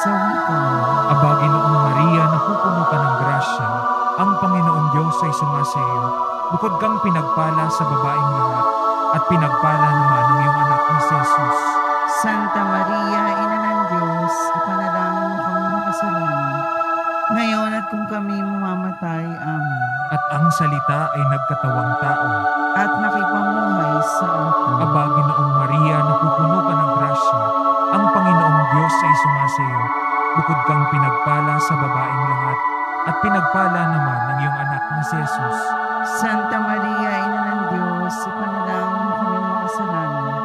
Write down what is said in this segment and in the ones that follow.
sa wika mo. Aba, Ginoong Maria, napupuno ka ng grasya. Ang Panginoong Diyos ay sumasayo. Bukod kang pinagpala sa babaeng lahat, at pinagpala naman ang iyong anak na si Jesus. Santa Maria, Ina ng Diyos, ipanalangin mo kami makasalanan. Ngayon at kung kami mamamatay, Amen. At ang salita ay nagkatawang tao. At nakipamuhay sa atin. Aba, Ginoong Maria, napupuno ka ng grasya. Ang Panginoong Diyos ay sumasayo. Bukod kang pinagpala sa babaeng lahat, at pinagpala naman ang iyong anak na si Jesus. Santa Maria, Ina ng Diyos, ipanalangin mo kami makasalanan.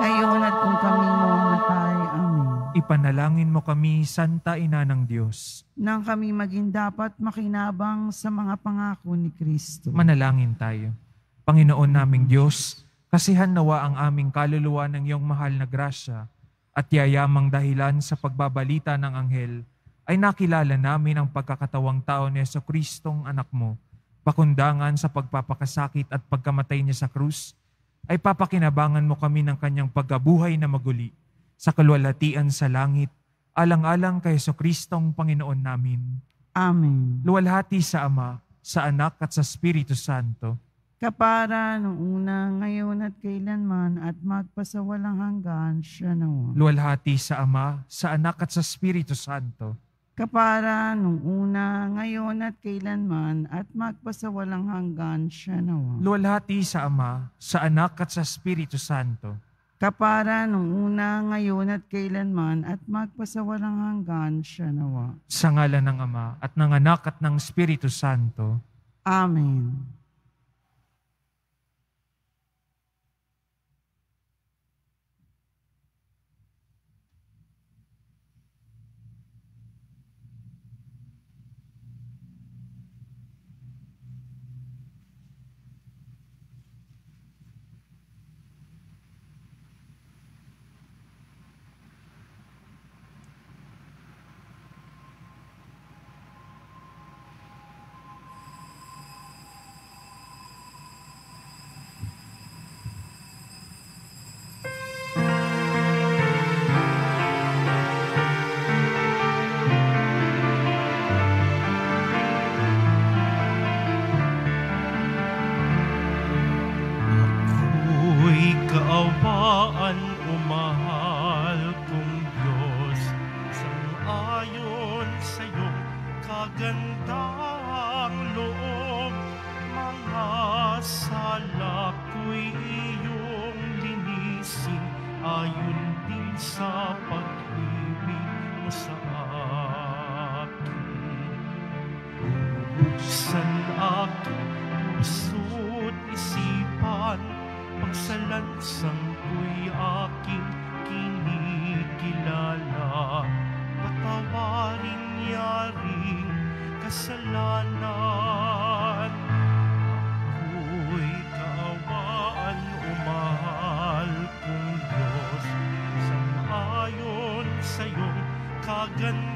Ngayon at kung kami mamamatay, Amen. Ipanalangin mo kami, Santa Ina ng Diyos. Nang kami maging dapat makinabang sa mga pangako ni Kristo. Manalangin tayo. Panginoon naming Diyos, kasihan nawa ang aming kaluluwa ng iyong mahal na grasya at yayamang dahilan sa pagbabalita ng anghel ay nakilala namin ang pagkakatawang tao ni Yeso Kristong anak mo, pakundangan sa pagpapakasakit at pagkamatay niya sa krus, ay papakinabangan mo kami ng kanyang pagkabuhay na maguli sa kalwalhatian sa langit, alang-alang kay Yeso Kristong Panginoon namin. Amen. Luwalhati sa Ama, sa Anak at sa Espiritu Santo. Kapara nung una, ngayon at kailanman at magpasawalang hanggan siya nawa. Luwalhati sa Ama, sa Anak at sa Espiritu Santo. Kapara nung una, ngayon at kailanman at magpasawalang hanggan siya nawa. Luwalhati sa Ama, sa Anak at sa Espiritu Santo. Kapara nung una, ngayon at kailanman at magpasawalang hanggan siya nawa. Sa ngalan ng Ama at ng Anak at ng Espiritu Santo. Amen. Pagsalansang ko'y aking kinikilala. Patawarin yaring kasalanan. Ako'y kaawaan umahal kong Diyos Sang-ayon sa iyong kagandang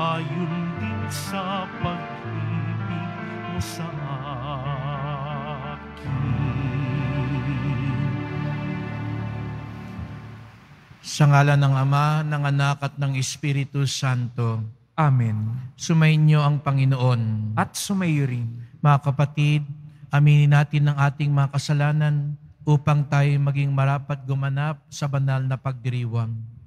Ayon din sa pag-ibig mo sa akin Sa ngala ng Ama, ng Anak at ng Espiritu Santo, Amen. sumainyo ang Panginoon. At sumayo rin. Mga kapatid, aminin natin ang ating mga kasalanan upang tayo maging marapat gumanap sa banal na pagdiriwang.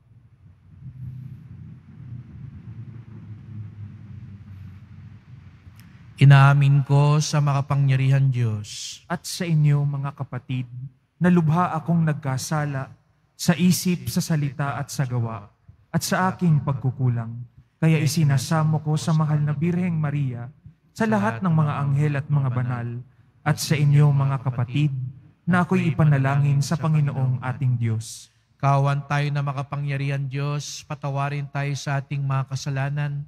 Inaamin ko sa makapangyarihan Diyos At sa inyo, mga kapatid, na lubha akong nagkasala sa isip, sa salita at sa gawa, at sa aking pagkukulang. Kaya isinasamo ko sa mahal na Birheng Maria, sa lahat ng mga anghel at mga banal, at sa inyo, mga kapatid, na ako'y ipanalangin sa Panginoong ating Diyos. Kawan tayo na makapangyarihan Diyos, patawarin tayo sa ating mga kasalanan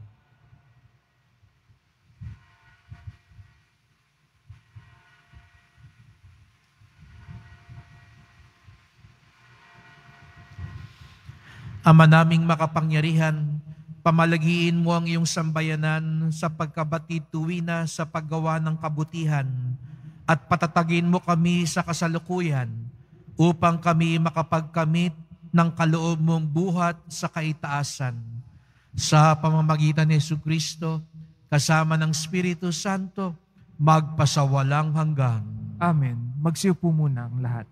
Ama naming makapangyarihan, pamalagiin mo ang iyong sambayanan sa pagkabatid tuwina sa paggawa ng kabutihan at patatagin mo kami sa kasalukuyan upang kami makapagkamit ng kaloob mong buhat sa kaitaasan. Sa pamamagitan ni Yesu Kristo, kasama ng Espiritu Santo, magpasawalang hanggan. Amen. Magsiupo muna ang lahat.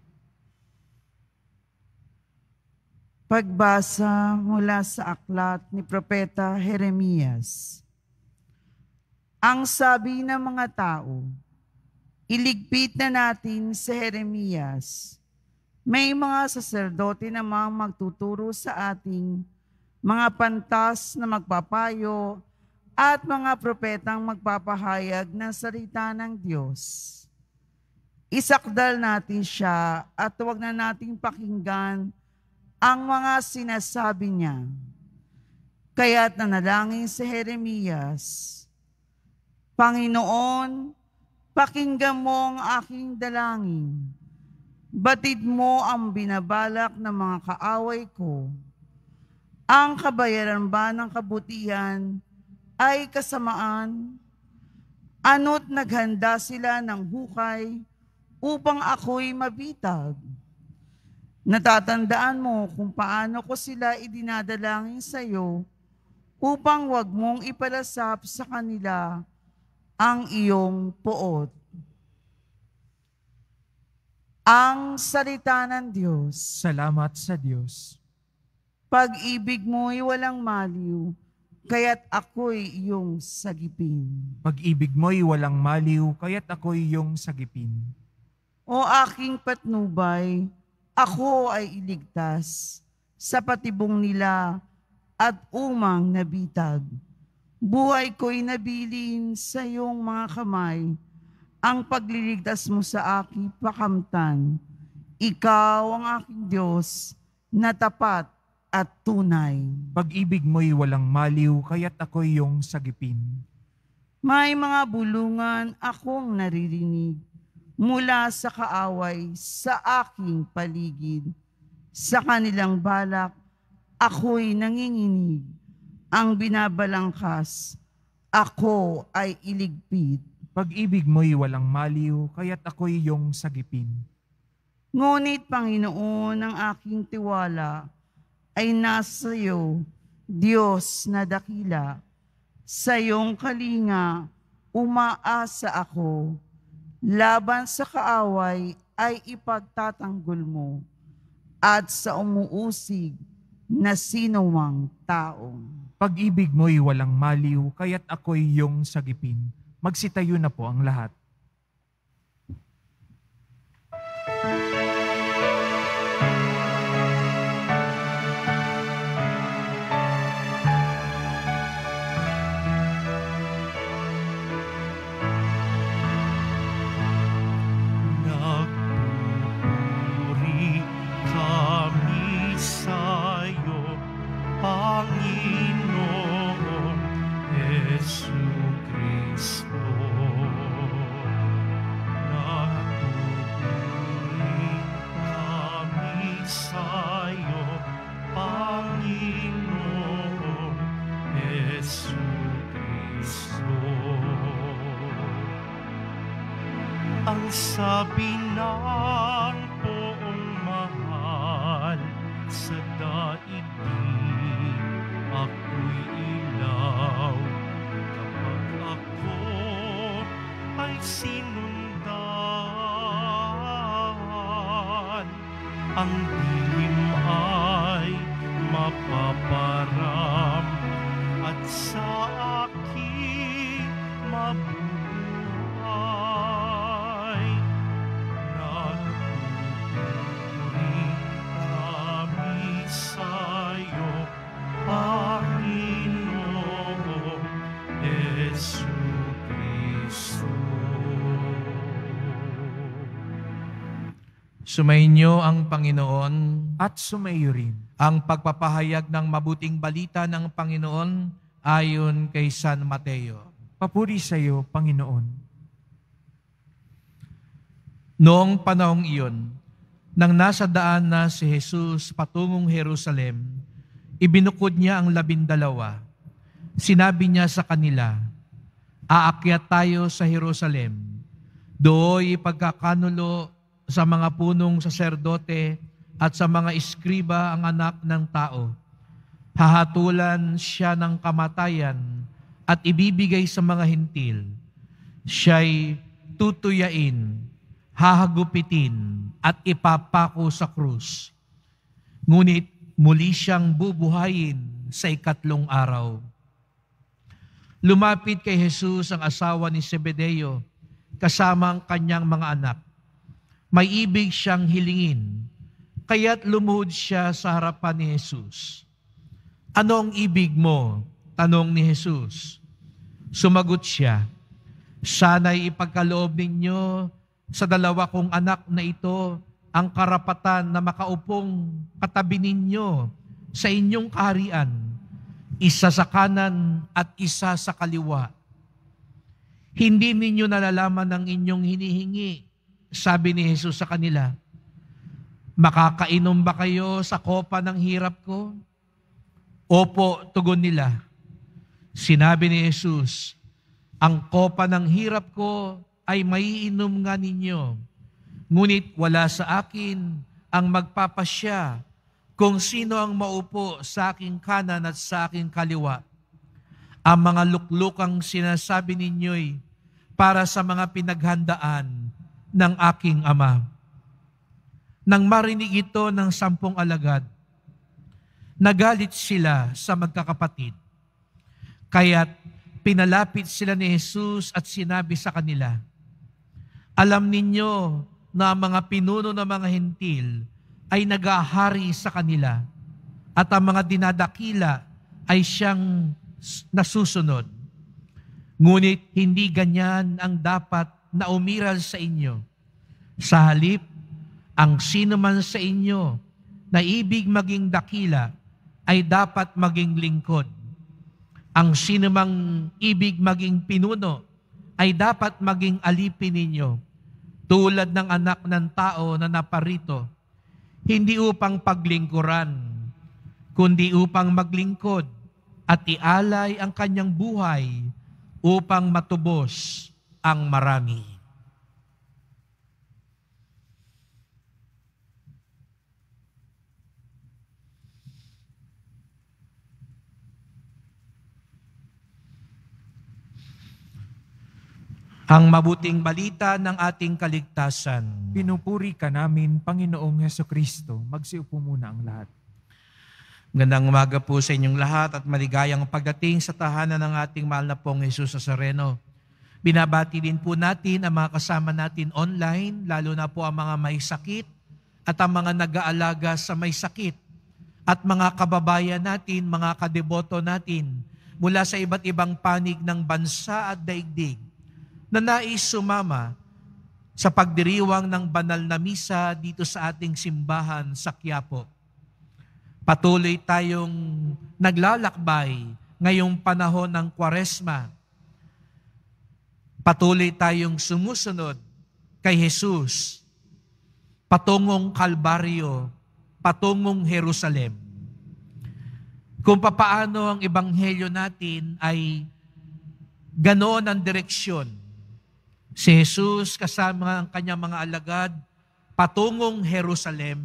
Pagbasa mula sa aklat ni Propeta Jeremias. Ang sabi ng mga tao, iligpit na natin si Jeremias. May mga saserdote na mga magtuturo sa ating mga pantas na magpapayo at mga propetang magpapahayag ng salita ng Diyos. Isakdal natin siya at huwag na nating pakinggan ang mga sinasabi niya. Kaya't nanalangin si Jeremias, Panginoon, pakinggan mo ang aking dalangin. Batid mo ang binabalak ng mga kaaway ko. Ang kabayaran ba ng kabutihan ay kasamaan? Ano't naghanda sila ng hukay upang ako'y mabitag? Natatandaan mo kung paano ko sila idinadalangin sa iyo upang wag mong ipalasap sa kanila ang iyong poot. Ang salita ng Diyos. Salamat sa Diyos. Pag-ibig mo'y walang maliw, kaya't ako'y iyong sagipin. Pag-ibig mo'y walang maliw, kaya't ako'y iyong sagipin. O aking patnubay, ako ay iligtas sa patibong nila at umang nabitag. Buhay ko'y nabilin sa iyong mga kamay, ang pagliligtas mo sa aking pakamtan. Ikaw ang aking Diyos na tapat at tunay. Pag-ibig mo'y walang maliw, kaya't ako'y iyong sagipin. May mga bulungan akong naririnig mula sa kaaway sa aking paligid. Sa kanilang balak, ako'y nanginginig. Ang binabalangkas, ako ay iligpit. Pag-ibig mo'y walang maliw, kaya't ako'y iyong sagipin. Ngunit Panginoon, ang aking tiwala ay nasa iyo, Diyos na dakila. Sa iyong kalinga, umaasa ako. Laban sa kaaway ay ipagtatanggol mo at sa umuusig na sinumang tao. Pag-ibig mo'y walang maliw, kaya't ako'y iyong sagipin. Magsitayo na po ang lahat. Sumainyo ang Panginoon, at sumayo rin. ang pagpapahayag ng mabuting balita ng Panginoon ayon kay San Mateo. Papuri sa iyo, Panginoon. Noong panahong iyon, nang nasa daan na si Jesus patungong Jerusalem, ibinukod niya ang labindalawa. Sinabi niya sa kanila, Aakyat tayo sa Jerusalem. Dooy pagkakanulo sa mga punong saserdote at sa mga iskriba ang anak ng tao. Hahatulan siya ng kamatayan at ibibigay sa mga hintil. Siya'y tutuyain, hahagupitin at ipapako sa krus. Ngunit muli siyang bubuhayin sa ikatlong araw. Lumapit kay Jesus ang asawa ni Zebedeo kasama ang kanyang mga anak. May ibig siyang hilingin, kaya't lumuhod siya sa harapan ni Jesus. Ano ang ibig mo? Tanong ni Jesus. Sumagot siya, Sana'y ipagkaloob ninyo sa dalawa kong anak na ito ang karapatan na makaupong katabi ninyo sa inyong kaharian, isa sa kanan at isa sa kaliwa. Hindi ninyo nalalaman ang inyong hinihingi, sabi ni Jesus sa kanila. Makakainom ba kayo sa kopa ng hirap ko? Opo, tugon nila. Sinabi ni Jesus, ang kopa ng hirap ko ay maiinom nga ninyo. Ngunit wala sa akin ang magpapasya kung sino ang maupo sa aking kanan at sa aking kaliwa. Ang mga luklukang sinasabi ninyo'y para sa mga pinaghandaan ng aking ama. Nang marinig ito ng sampung alagad, nagalit sila sa magkakapatid. Kaya't pinalapit sila ni Jesus at sinabi sa kanila, Alam ninyo na ang mga pinuno ng mga hentil ay nagahari sa kanila at ang mga dinadakila ay siyang nasusunod. Ngunit hindi ganyan ang dapat na umiral sa inyo. Sa halip, ang sino man sa inyo na ibig maging dakila ay dapat maging lingkod. Ang sino mang ibig maging pinuno ay dapat maging alipin ninyo tulad ng anak ng tao na naparito, hindi upang paglingkuran, kundi upang maglingkod at ialay ang kanyang buhay upang matubos ang marami. Ang mabuting balita ng ating kaligtasan. Pinupuri ka namin, Panginoong Heso Kristo. Magsiupo muna ang lahat. Gandang umaga po sa inyong lahat at maligayang pagdating sa tahanan ng ating mahal na pong Jesus Nazareno. Binabati din po natin ang mga kasama natin online, lalo na po ang mga may sakit at ang mga nag-aalaga sa may sakit at mga kababayan natin, mga kadeboto natin mula sa iba't ibang panig ng bansa at daigdig na nais sumama sa pagdiriwang ng banal na misa dito sa ating simbahan sa Quiapo. Patuloy tayong naglalakbay ngayong panahon ng Kwaresma. Patuloy tayong sumusunod kay Jesus patungong Kalbaryo, patungong Jerusalem. Kung papaano ang ebanghelyo natin ay ganoon ang direksyon Si Jesus kasama ang kanyang mga alagad patungong Jerusalem.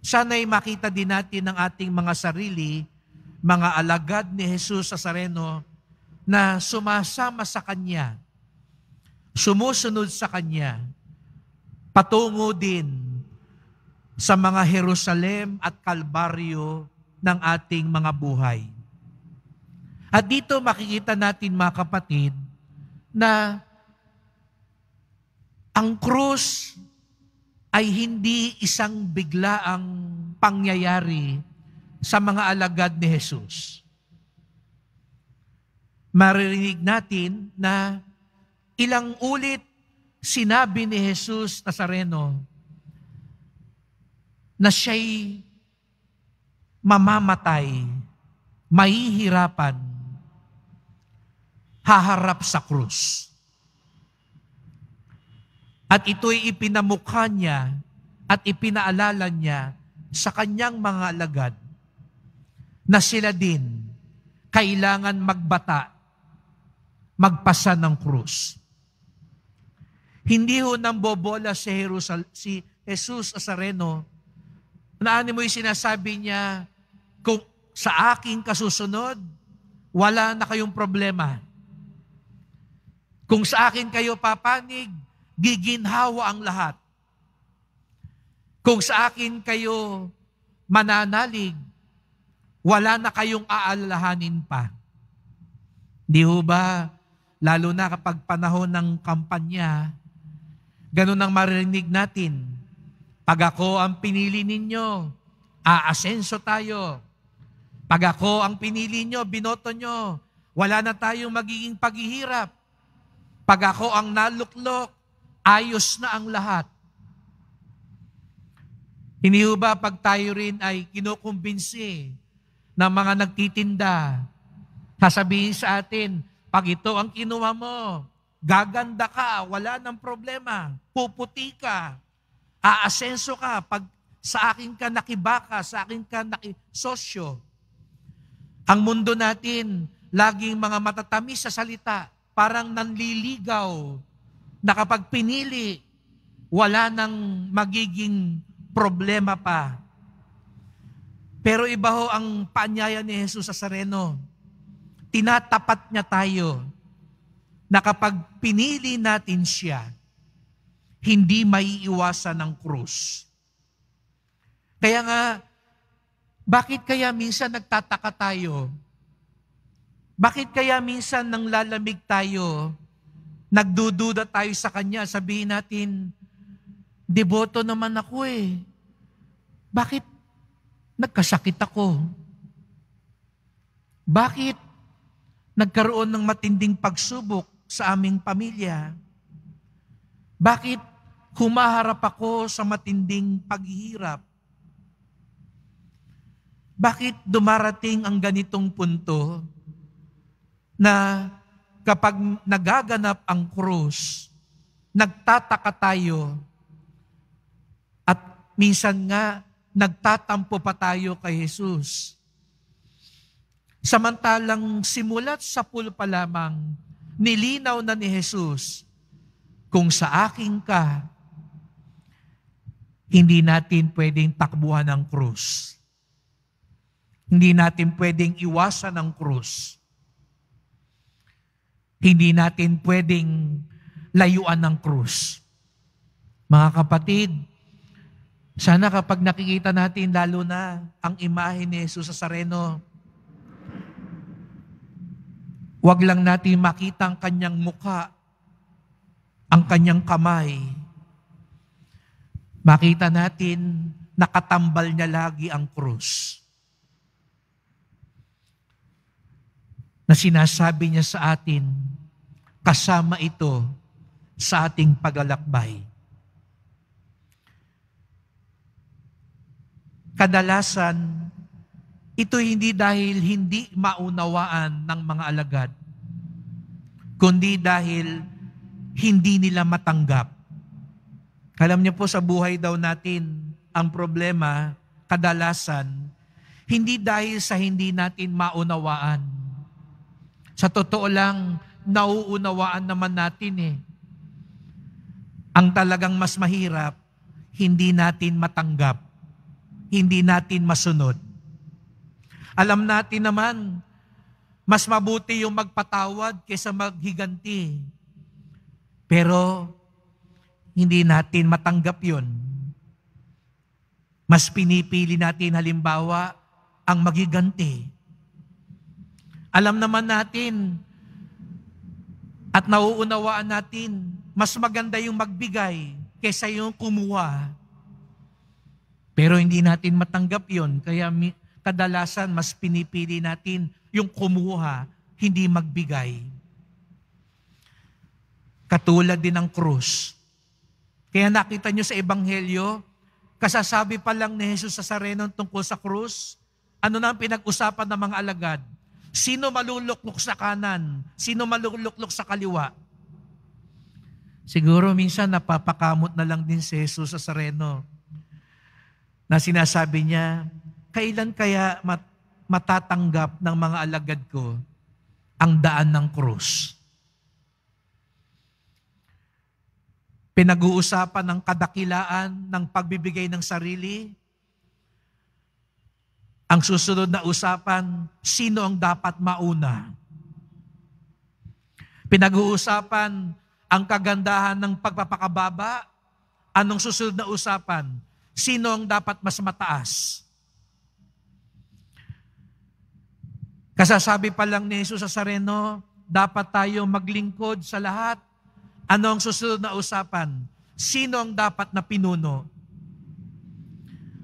Sana'y makita din natin ng ating mga sarili, mga alagad ni Jesus sa Sareno, na sumasama sa Kanya, sumusunod sa Kanya, patungo din sa mga Jerusalem at Kalbaryo ng ating mga buhay. At dito makikita natin mga kapatid na ang krus ay hindi isang biglaang pangyayari sa mga alagad ni Jesus. Maririnig natin na ilang ulit sinabi ni Jesus Nazareno na siya'y mamamatay, mahihirapan, haharap sa krus. At ito'y ipinamukha niya at ipinaalala niya sa kanyang mga alagad na sila din kailangan magbata, magpasa ng krus. Hindi ho nang bobola si, Jerusal- si Jesus Azareno na ano mo yung sinasabi niya, kung sa aking kasusunod, wala na kayong problema. Kung sa akin kayo papanig, giginhawa ang lahat. Kung sa akin kayo mananalig, wala na kayong aalalahanin pa. Di ho ba, lalo na kapag panahon ng kampanya, ganun ang marinig natin. Pag ako ang pinili ninyo, aasenso tayo. Pag ako ang pinili nyo, binoto nyo, wala na tayong magiging paghihirap. Pag ako ang naluklok, ayos na ang lahat. Hindi ba pag tayo rin ay kinukumbinsi ng mga nagtitinda, sasabihin sa atin, pag ito ang kinuha mo, gaganda ka, wala ng problema, puputi ka, aasenso ka, pag sa akin ka nakibaka, sa akin ka nakisosyo. Ang mundo natin, laging mga matatamis sa salita, parang nanliligaw, na kapag pinili, wala nang magiging problema pa. Pero iba ho ang paanyaya ni Jesus sa Sareno. Tinatapat niya tayo na kapag pinili natin siya, hindi maiiwasan ng krus. Kaya nga, bakit kaya minsan nagtataka tayo? Bakit kaya minsan nang lalamig tayo, nagdududa tayo sa Kanya, sabihin natin, deboto naman ako eh. Bakit nagkasakit ako? Bakit nagkaroon ng matinding pagsubok sa aming pamilya? Bakit humaharap ako sa matinding paghihirap? Bakit dumarating ang ganitong punto na kapag nagaganap ang krus, nagtataka tayo at minsan nga nagtatampo pa tayo kay Jesus. Samantalang simulat sa pulo pa lamang, nilinaw na ni Jesus, kung sa akin ka, hindi natin pwedeng takbuhan ng krus. Hindi natin pwedeng iwasan ng krus. Hindi natin pwedeng layuan ng krus. Mga kapatid, sana kapag nakikita natin lalo na ang imahe ni Jesus sa Sareno, wag lang natin makita ang kanyang mukha, ang kanyang kamay. Makita natin, nakatambal niya lagi ang krus. Na sinasabi niya sa atin, kasama ito sa ating paglalakbay. kadalasan, ito hindi dahil hindi maunawaan ng mga alagad, kundi dahil hindi nila matanggap. Alam niyo po sa buhay daw natin, ang problema, kadalasan, hindi dahil sa hindi natin maunawaan. Sa totoo lang, nauunawaan naman natin eh. Ang talagang mas mahirap, hindi natin matanggap hindi natin masunod. Alam natin naman, mas mabuti yung magpatawad kaysa maghiganti. Pero, hindi natin matanggap yun. Mas pinipili natin halimbawa ang magiganti. Alam naman natin at nauunawaan natin, mas maganda yung magbigay kaysa yung kumuha. Pero hindi natin matanggap yon kaya kadalasan mas pinipili natin yung kumuha, hindi magbigay. Katulad din ng krus. Kaya nakita nyo sa Ebanghelyo, Kasasabi pa lang ni Jesus sa Sareno tungkol sa krus, ano na ang pinag-usapan ng mga alagad? Sino maluluklok sa kanan? Sino maluluklok sa kaliwa? Siguro minsan napapakamot na lang din si Jesus sa Sareno na sinasabi niya, kailan kaya mat- matatanggap ng mga alagad ko ang daan ng krus? Pinag-uusapan ng kadakilaan ng pagbibigay ng sarili. Ang susunod na usapan, sino ang dapat mauna? Pinag-uusapan ang kagandahan ng pagpapakababa. Anong susunod na usapan? Sino ang dapat mas mataas? Kasasabi pa lang ni Jesus sa Sareno, dapat tayo maglingkod sa lahat ano ang susunod na usapan? Sino ang dapat na pinuno?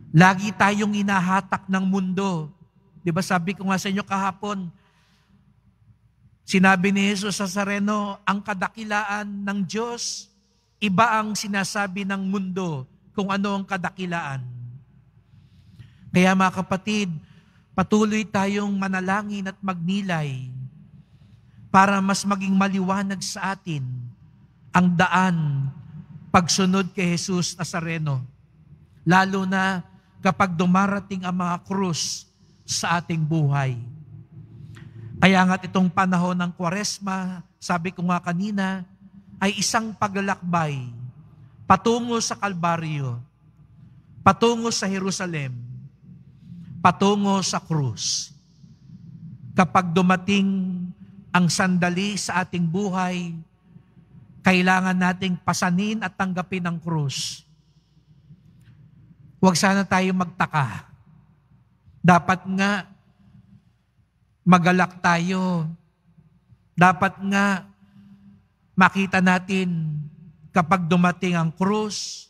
Lagi tayong inahatak ng mundo. Di ba sabi ko nga sa inyo kahapon, sinabi ni Jesus sa Sareno, ang kadakilaan ng Diyos, iba ang sinasabi ng mundo kung ano ang kadakilaan. Kaya mga kapatid, patuloy tayong manalangin at magnilay para mas maging maliwanag sa atin ang daan pagsunod kay Jesus Nazareno. Lalo na kapag dumarating ang mga krus sa ating buhay. Kaya nga itong panahon ng Kwaresma, sabi ko nga kanina, ay isang paglalakbay patungo sa Kalbaryo, patungo sa Jerusalem, patungo sa krus. Kapag dumating ang sandali sa ating buhay, kailangan nating pasanin at tanggapin ang krus. Huwag sana tayo magtaka. Dapat nga magalak tayo. Dapat nga makita natin kapag dumating ang krus,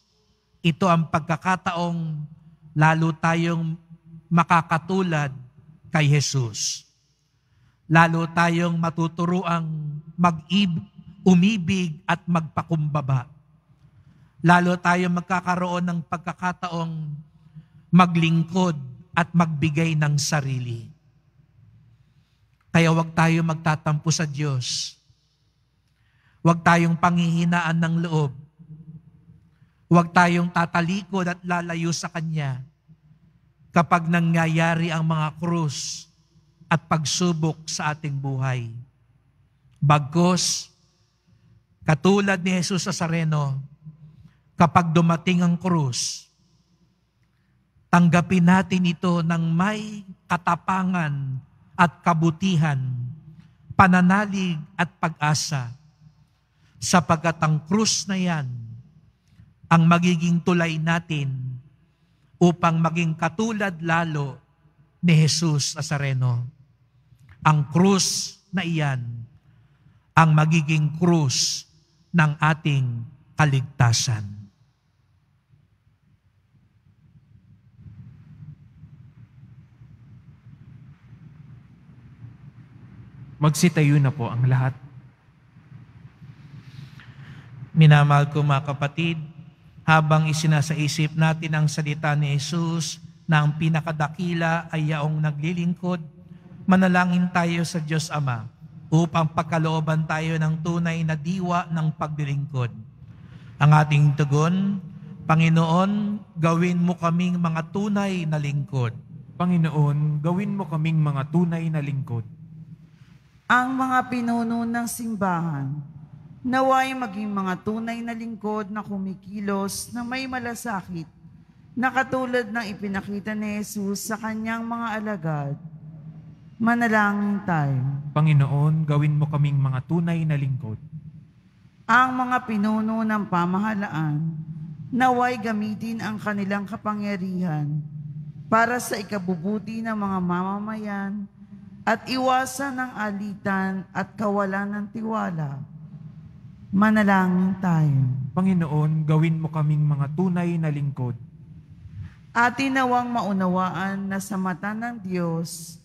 ito ang pagkakataong lalo tayong makakatulad kay Jesus. Lalo tayong matuturuang mag-ibig umibig at magpakumbaba. Lalo tayo magkakaroon ng pagkakataong maglingkod at magbigay ng sarili. Kaya huwag tayo magtatampo sa Diyos. Huwag tayong panghihinaan ng loob. Huwag tayong tatalikod at lalayo sa Kanya kapag nangyayari ang mga krus at pagsubok sa ating buhay. Bagkos, Katulad ni Jesus sa Sareno, kapag dumating ang krus, tanggapin natin ito ng may katapangan at kabutihan, pananalig at pag-asa, sapagkat ang krus na yan ang magiging tulay natin upang maging katulad lalo ni Jesus Nazareno. Ang krus na iyan ang magiging krus ng ating kaligtasan. Magsitayo na po ang lahat. Minamahal ko mga kapatid, habang isinasaisip natin ang salita ni Jesus na ang pinakadakila ay yaong naglilingkod, manalangin tayo sa Diyos Ama upang pagkalooban tayo ng tunay na diwa ng paglilingkod. Ang ating tugon, Panginoon, gawin mo kaming mga tunay na lingkod. Panginoon, gawin mo kaming mga tunay na lingkod. Ang mga pinuno ng simbahan, naway maging mga tunay na lingkod na kumikilos na may malasakit, na katulad ng ipinakita ni Jesus sa kanyang mga alagad Manalangin tayo. Panginoon, gawin mo kaming mga tunay na lingkod. Ang mga pinuno ng pamahalaan, naway gamitin ang kanilang kapangyarihan para sa ikabubuti ng mga mamamayan at iwasan ng alitan at kawalan ng tiwala. Manalangin tayo. Panginoon, gawin mo kaming mga tunay na lingkod. Atin nawang maunawaan na sa mata ng Diyos,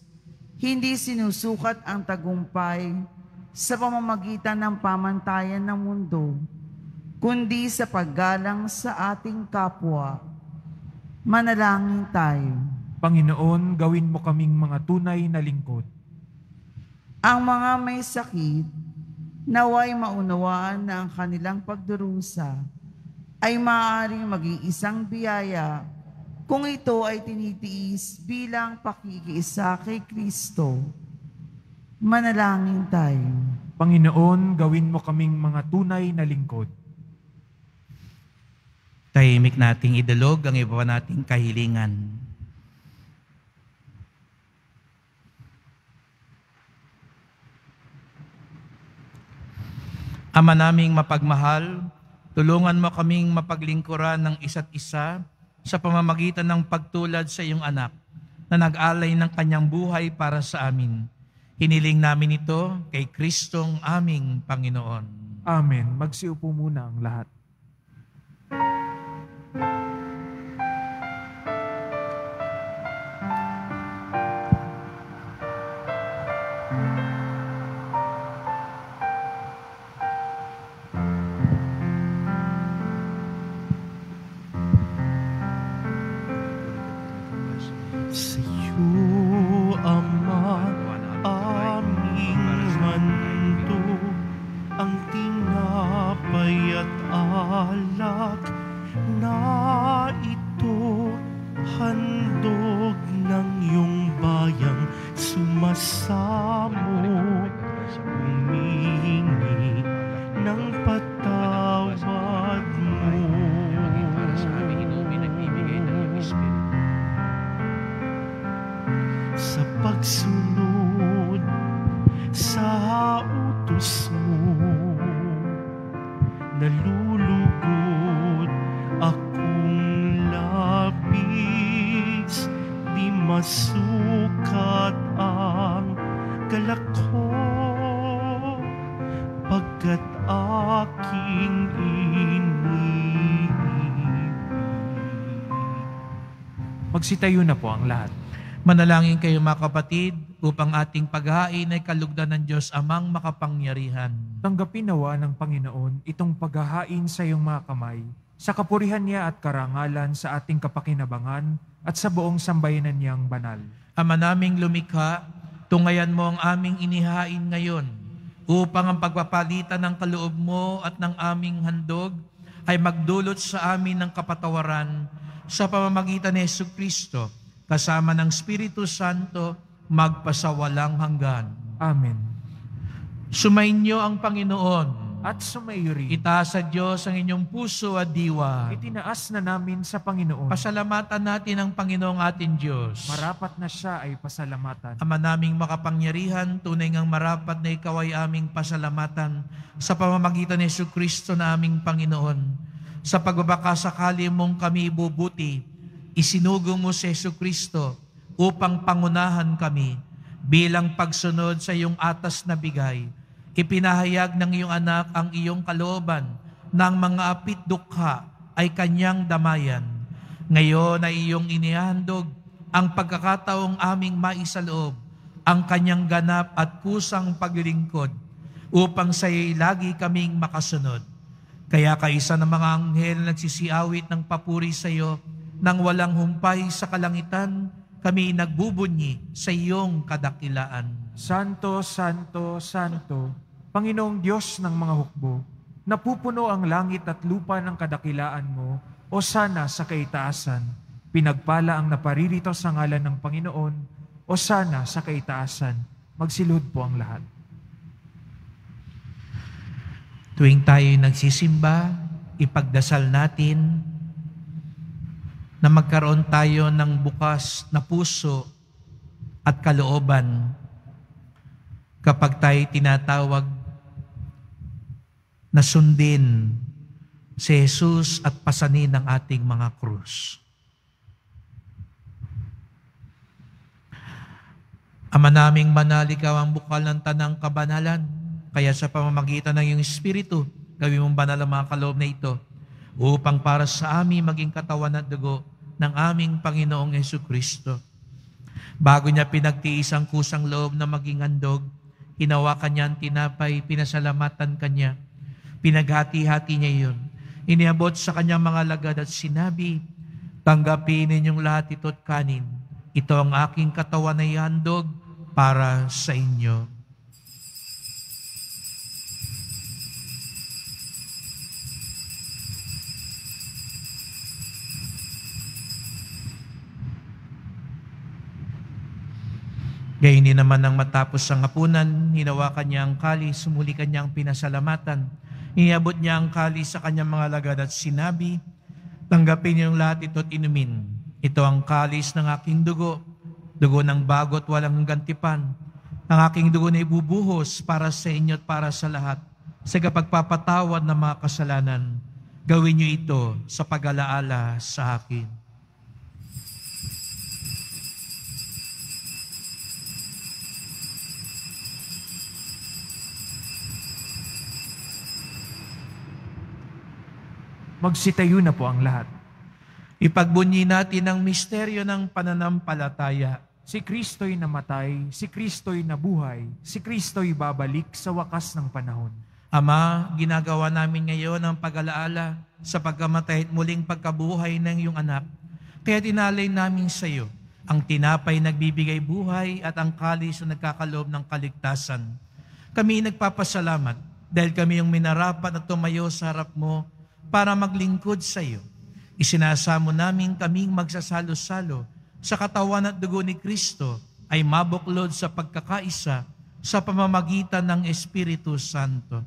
hindi sinusukat ang tagumpay sa pamamagitan ng pamantayan ng mundo, kundi sa paggalang sa ating kapwa. Manalangin tayo. Panginoon, gawin mo kaming mga tunay na lingkod. Ang mga may sakit, naway maunawaan na ang kanilang pagdurusa ay maaaring maging isang biyaya kung ito ay tinitiis bilang pakikiisa kay Kristo. Manalangin tayo. Panginoon, gawin mo kaming mga tunay na lingkod. Tahimik nating idalog ang iba nating kahilingan. Ama naming mapagmahal, tulungan mo kaming mapaglingkuran ng isa't isa sa pamamagitan ng pagtulad sa iyong anak na nag-alay ng kanyang buhay para sa amin. Hiniling namin ito kay Kristong aming Panginoon. Amen. Magsiupo muna ang lahat. Sa Magsitayo na po ang lahat. Manalangin kayo mga kapatid upang ating paghain ay kalugdan ng Diyos amang makapangyarihan. Tanggapin nawa ng Panginoon itong paghahain sa iyong mga kamay, sa kapurihan niya at karangalan sa ating kapakinabangan at sa buong sambayanan niyang banal. Ama naming lumikha, tungayan mo ang aming inihain ngayon upang ang pagpapalitan ng kaloob mo at ng aming handog ay magdulot sa amin ng kapatawaran sa pamamagitan ni Yesu Kristo kasama ng Espiritu Santo magpasawalang hanggan. Amen. Sumainyo ang Panginoon. At sumayo rin, Itaas sa Diyos ang inyong puso at diwa. itinaas na namin sa Panginoon. Pasalamatan natin ang Panginoong ating Diyos. Marapat na siya ay pasalamatan. Ama naming makapangyarihan, tunay ngang marapat na ikaw ay aming pasalamatan sa pamamagitan ni Yesu Kristo na aming Panginoon. Sa pagbabakasakali mong kami bubuti, isinugo mo si Yesu Kristo upang pangunahan kami bilang pagsunod sa iyong atas na bigay. Ipinahayag ng iyong anak ang iyong kalooban ng mga apit dukha ay kanyang damayan. Ngayon ay iyong inihandog ang pagkakataong aming maisaloob ang kanyang ganap at kusang paglilingkod upang sa iyo lagi kaming makasunod. Kaya kaisa ng mga anghel na nagsisiawit ng papuri sa iyo nang walang humpay sa kalangitan, kami nagbubunyi sa iyong kadakilaan. Santo, Santo, Santo, Panginoong Diyos ng mga hukbo, napupuno ang langit at lupa ng kadakilaan mo, o sana sa kaitaasan. Pinagpala ang naparirito sa ngalan ng Panginoon, o sana sa kaitaasan. Magsilhod po ang lahat. Tuwing tayo nagsisimba, ipagdasal natin na magkaroon tayo ng bukas na puso at kalooban kapag tayo tinatawag na sundin si Jesus at pasanin ang ating mga krus. Ama naming banal, ikaw ang bukal ng tanang kabanalan. Kaya sa pamamagitan ng iyong Espiritu, gawin mong banal ang mga kaloob na ito upang para sa amin maging katawan at dugo ng aming Panginoong Yesu Kristo. Bago niya pinagtiis ang kusang loob na maging handog, hinawakan niya ang tinapay, pinasalamatan kanya, pinaghati-hati niya iyon. Iniabot sa kanyang mga lagad at sinabi, Tanggapin ninyong lahat ito't kanin. Ito ang aking katawan na ihandog para sa inyo. Gayun din naman nang matapos ang hapunan, hinawakan niya ang kalis, sumuli kanyang pinasalamatan. Iniabot niya ang kalis sa kanyang mga lagad at sinabi, Tanggapin niyong lahat ito at inumin. Ito ang kalis ng aking dugo, dugo ng bago at walang gantipan. Ang aking dugo na ibubuhos para sa inyo at para sa lahat sa kapagpapatawad ng mga kasalanan. Gawin niyo ito sa pag-alaala sa akin. Magsitayo na po ang lahat. Ipagbunyi natin ang misteryo ng pananampalataya. Si Kristo'y namatay, si Kristo'y nabuhay, si Kristo'y babalik sa wakas ng panahon. Ama, ginagawa namin ngayon ang pag-alaala sa pagkamatay at muling pagkabuhay ng iyong anak. Kaya tinalay namin sa iyo ang tinapay nagbibigay buhay at ang kalis na nagkakaloob ng kaligtasan. Kami nagpapasalamat dahil kami yung minarapat na tumayo sa harap mo para maglingkod sa iyo. Isinasamo namin kaming magsasalo-salo sa katawan at dugo ni Kristo ay mabuklod sa pagkakaisa sa pamamagitan ng Espiritu Santo.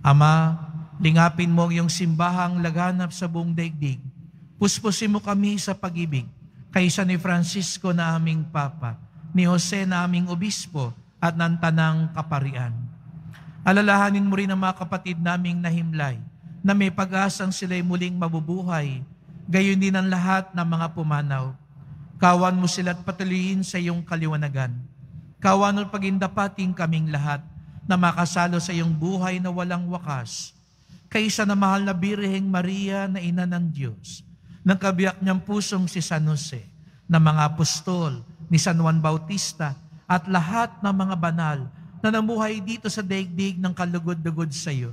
Ama, lingapin mo ang iyong simbahang laganap sa buong daigdig. Puspusin mo kami sa pag-ibig kaysa ni Francisco na aming Papa, ni Jose na aming Obispo at ng Tanang Kaparian. Alalahanin mo rin ang mga kapatid naming nahimlay na may pag-asang sila'y muling mabubuhay, gayon din ang lahat ng mga pumanaw. Kawan mo sila at patuloyin sa iyong kaliwanagan. Kawan mo pagindapating kaming lahat na makasalo sa iyong buhay na walang wakas. Kaysa na mahal na Birheng Maria na ina ng Diyos, ng kabiyak niyang pusong si San Jose, ng mga apostol, ni San Juan Bautista, at lahat ng mga banal na namuhay dito sa daigdig ng kalugod-dugod sa iyo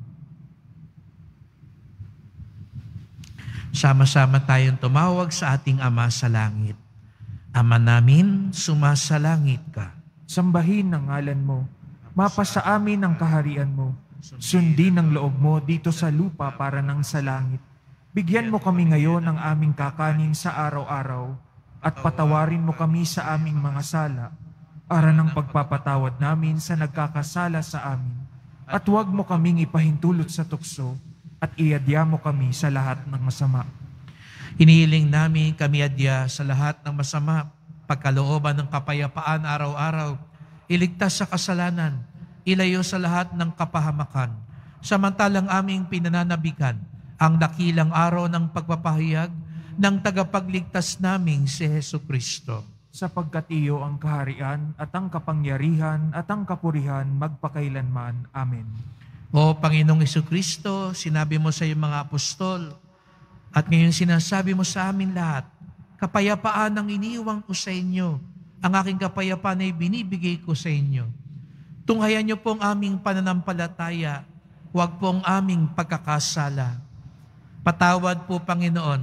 Sama-sama tayong tumawag sa ating Ama sa langit. Ama namin, sumasalangit ka. Sambahin ang ngalan mo. Mapasa amin ang kaharian mo. Sundin ang loob mo dito sa lupa para nang sa langit. Bigyan mo kami ngayon ng aming kakanin sa araw-araw at patawarin mo kami sa aming mga sala para ng pagpapatawad namin sa nagkakasala sa amin. At huwag mo kaming ipahintulot sa tukso at iadya mo kami sa lahat ng masama. Hinihiling namin kami adya sa lahat ng masama, pagkalooban ng kapayapaan araw-araw, iligtas sa kasalanan, ilayo sa lahat ng kapahamakan, samantalang aming pinananabikan ang dakilang araw ng pagpapahayag ng tagapagligtas naming si Heso Kristo. Sapagkat iyo ang kaharian at ang kapangyarihan at ang kapurihan magpakailanman. Amen. O Panginoong Kristo, sinabi mo sa iyong mga apostol, at ngayon sinasabi mo sa amin lahat, kapayapaan ang iniwang ko sa inyo, ang aking kapayapaan ay binibigay ko sa inyo. Tunghayan niyo po ang aming pananampalataya, huwag po ang aming pagkakasala. Patawad po, Panginoon,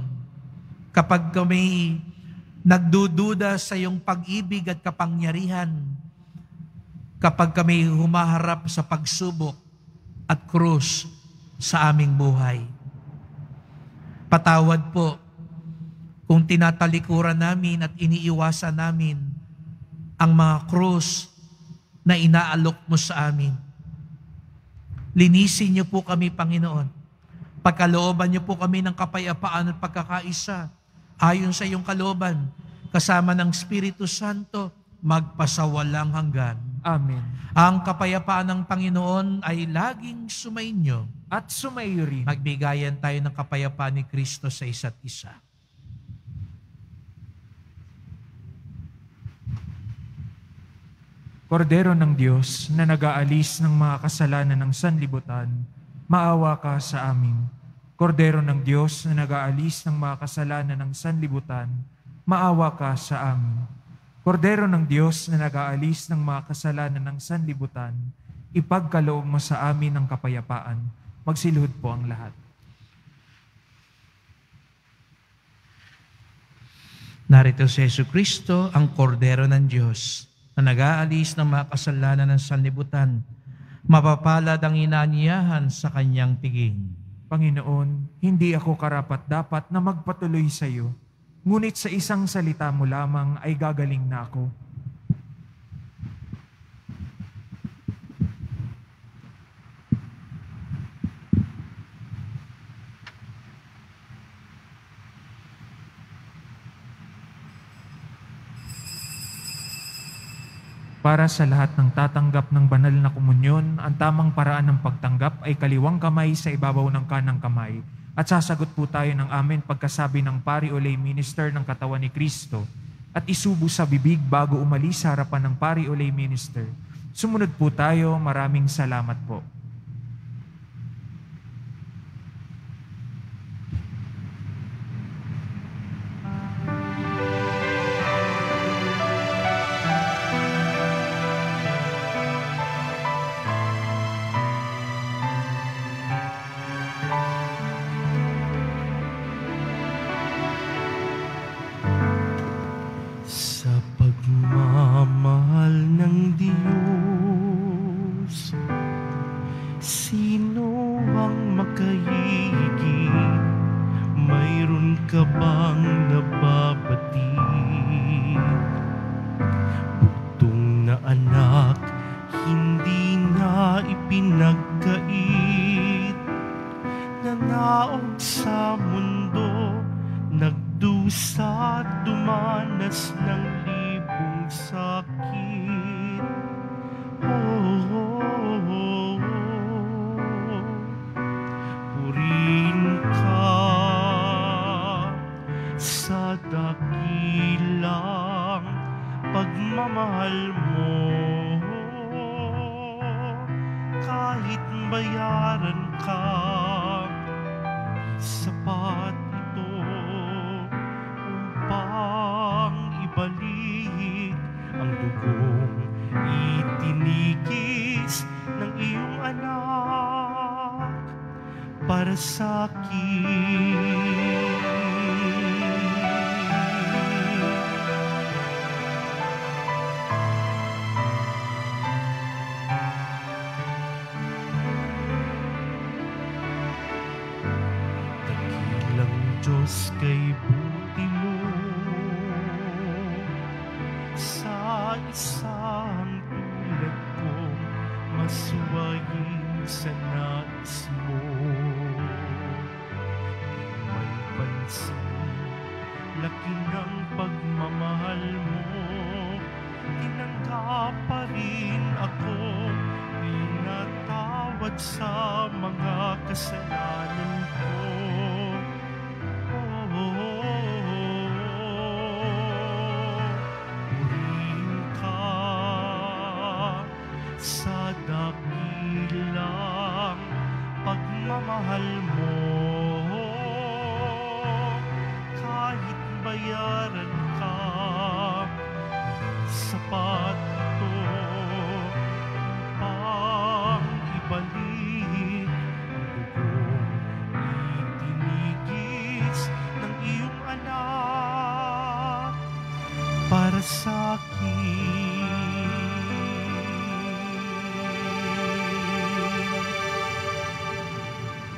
kapag kami nagdududa sa iyong pag-ibig at kapangyarihan, kapag kami humaharap sa pagsubok, at krus sa aming buhay. Patawad po kung tinatalikuran namin at iniiwasan namin ang mga krus na inaalok mo sa amin. Linisin niyo po kami, Panginoon. Pagkalooban niyo po kami ng kapayapaan at pagkakaisa ayon sa iyong kalooban, kasama ng Espiritu Santo, magpasawalang hanggan. Amen. Ang kapayapaan ng Panginoon ay laging sumainyo. At sumayo rin. Magbigayan tayo ng kapayapaan ni Kristo sa isa't isa. Kordero ng Diyos na nag-aalis ng mga kasalanan ng sanlibutan, maawa ka sa amin. Kordero ng Diyos na nag-aalis ng mga kasalanan ng sanlibutan, maawa ka sa amin. Kordero ng Diyos na nag-aalis ng mga kasalanan ng sanlibutan, ipagkaloob mo sa amin ang kapayapaan. Magsilhod po ang lahat. Narito si Yesu Kristo, ang kordero ng Diyos, na nag-aalis ng mga kasalanan ng sanlibutan. Mapapalad ang inaniyahan sa kanyang piging. Panginoon, hindi ako karapat dapat na magpatuloy sa iyo, ngunit sa isang salita mo lamang ay gagaling na ako. Para sa lahat ng tatanggap ng banal na komunyon, ang tamang paraan ng pagtanggap ay kaliwang kamay sa ibabaw ng kanang kamay. At sasagot po tayo ng amen pagkasabi ng pari o lay minister ng katawan ni Kristo at isubo sa bibig bago umalis sa harapan ng pari o lay minister. Sumunod po tayo, maraming salamat po. Sa dakilang pagmamahal mo kahit bayaran ka sapat ito upang ibalik ang dugong itinigis ng iyong anak para sa akin.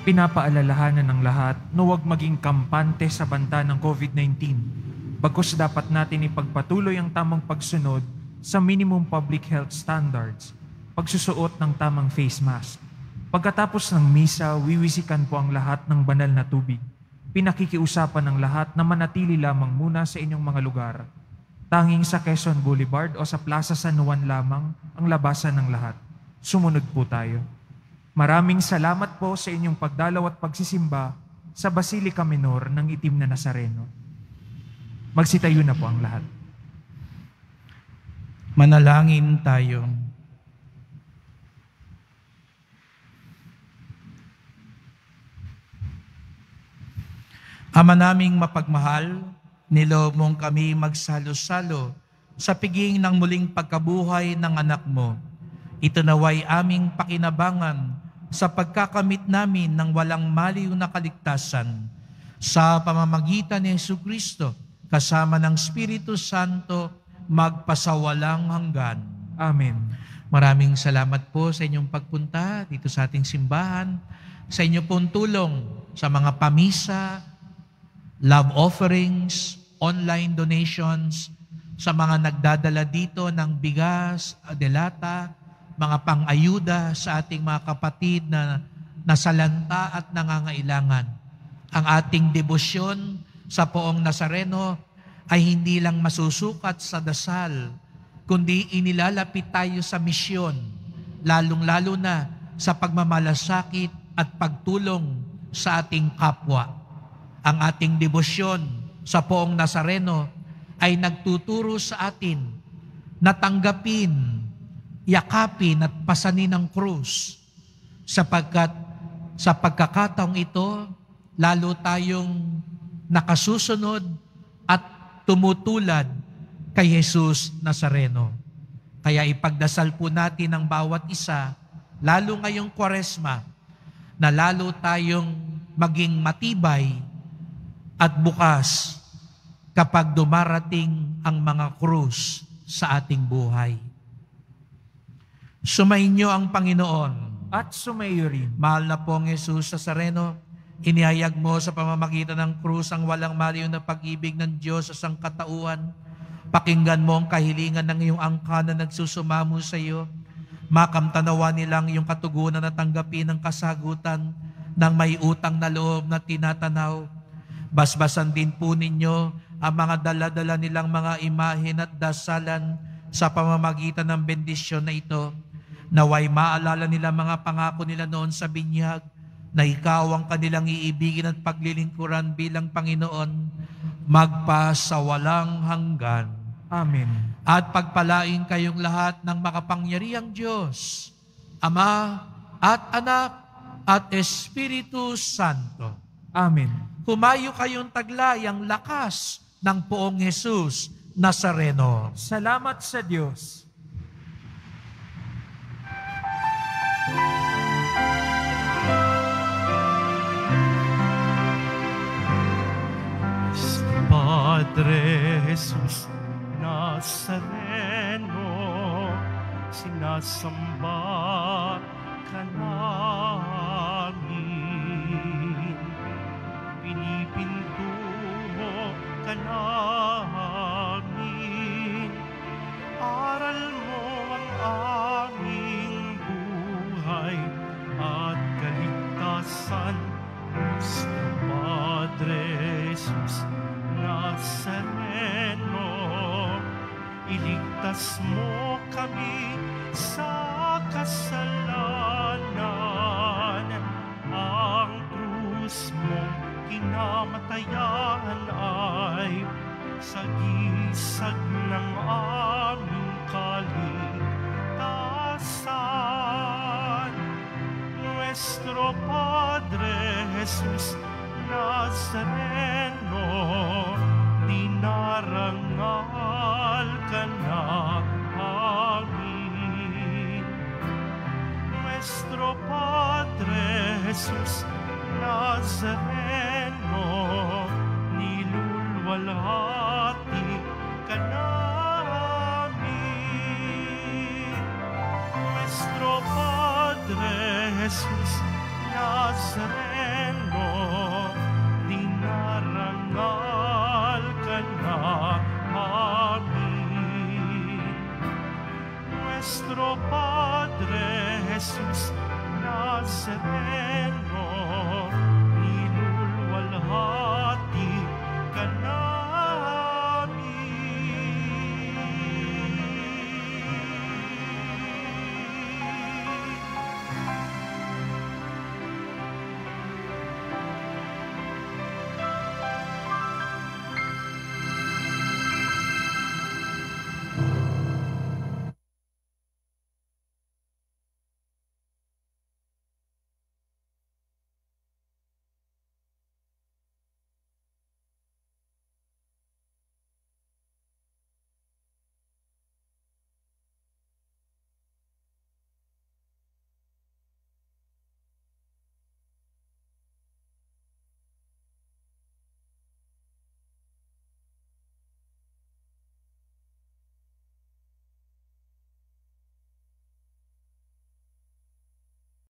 Pinapaalalahanan ng lahat na huwag maging kampante sa banta ng COVID-19. Bagkus dapat natin ipagpatuloy ang tamang pagsunod sa minimum public health standards, pagsusuot ng tamang face mask. Pagkatapos ng misa, wiwisikan po ang lahat ng banal na tubig. Pinakikiusapan ng lahat na manatili lamang muna sa inyong mga lugar. Tanging sa Quezon Boulevard o sa Plaza San Juan lamang ang labasan ng lahat. Sumunod po tayo. Maraming salamat po sa inyong pagdalaw at pagsisimba sa Basilica Minor ng Itim na Nazareno. Magsitayo na po ang lahat. Manalangin tayo. Ama naming mapagmahal, niloob mong kami magsalo-salo sa piging ng muling pagkabuhay ng anak mo. Ito naway aming pakinabangan sa pagkakamit namin ng walang maliw na kaligtasan sa pamamagitan ni Yesu Kristo kasama ng Espiritu Santo magpasawalang hanggan. Amen. Maraming salamat po sa inyong pagpunta dito sa ating simbahan, sa inyo pong tulong sa mga pamisa, love offerings, online donations, sa mga nagdadala dito ng bigas, delata, mga pang-ayuda sa ating mga kapatid na nasalanta at nangangailangan. Ang ating debosyon sa poong Nazareno ay hindi lang masusukat sa dasal, kundi inilalapit tayo sa misyon, lalong-lalo na sa pagmamalasakit at pagtulong sa ating kapwa. Ang ating debosyon sa poong Nazareno ay nagtuturo sa atin na tanggapin, yakapin at pasanin ang krus sapagkat sa pagkakataong ito, lalo tayong nakasusunod at tumutulad kay Jesus Nazareno. Kaya ipagdasal po natin ang bawat isa, lalo ngayong kwaresma, na lalo tayong maging matibay at bukas kapag dumarating ang mga krus sa ating buhay. Sumainyo ang Panginoon. At sumayo rin. Mahal na pong Jesus sa Sareno, inihayag mo sa pamamagitan ng krus ang walang maliw na pag-ibig ng Diyos sa sangkatauhan. Pakinggan mo ang kahilingan ng iyong angka na nagsusumamo sa iyo. Makamtanawa nilang iyong katugunan na tanggapin ang kasagutan ng may utang na loob na tinatanaw. Basbasan din po ninyo ang mga daladala nilang mga imahin at dasalan sa pamamagitan ng bendisyon na ito. Naway maalala nila mga pangako nila noon sa binyag na ikaw ang kanilang iibigin at paglilingkuran bilang Panginoon magpa sa walang hanggan. Amen. At pagpalain kayong lahat ng makapangyarihang Diyos, Ama at Anak at Espiritu Santo. Amen. Humayo kayong taglay ang lakas ng poong Jesus Nazareno. Salamat sa Diyos. Padre Jesus Nazareno, sinasamba ka namin. Pinipinto ka namin. Aral mo ang aming buhay at kaligtasan. Gusto Padre Jesus Nazareno, iligtas mo kami sa kasalanan. Mong kinamatayan ay sagisag ng aming kaligtasan. Nuestro Padre Jesus Nazareno, dinarangal ka na. Nuestro Padre Jesus Nazareno, nilulwalhati ka namin. Nuestro Padre Jesus Nazareno, dinarangal ka. Nuestro Padre Jesus Nazareno,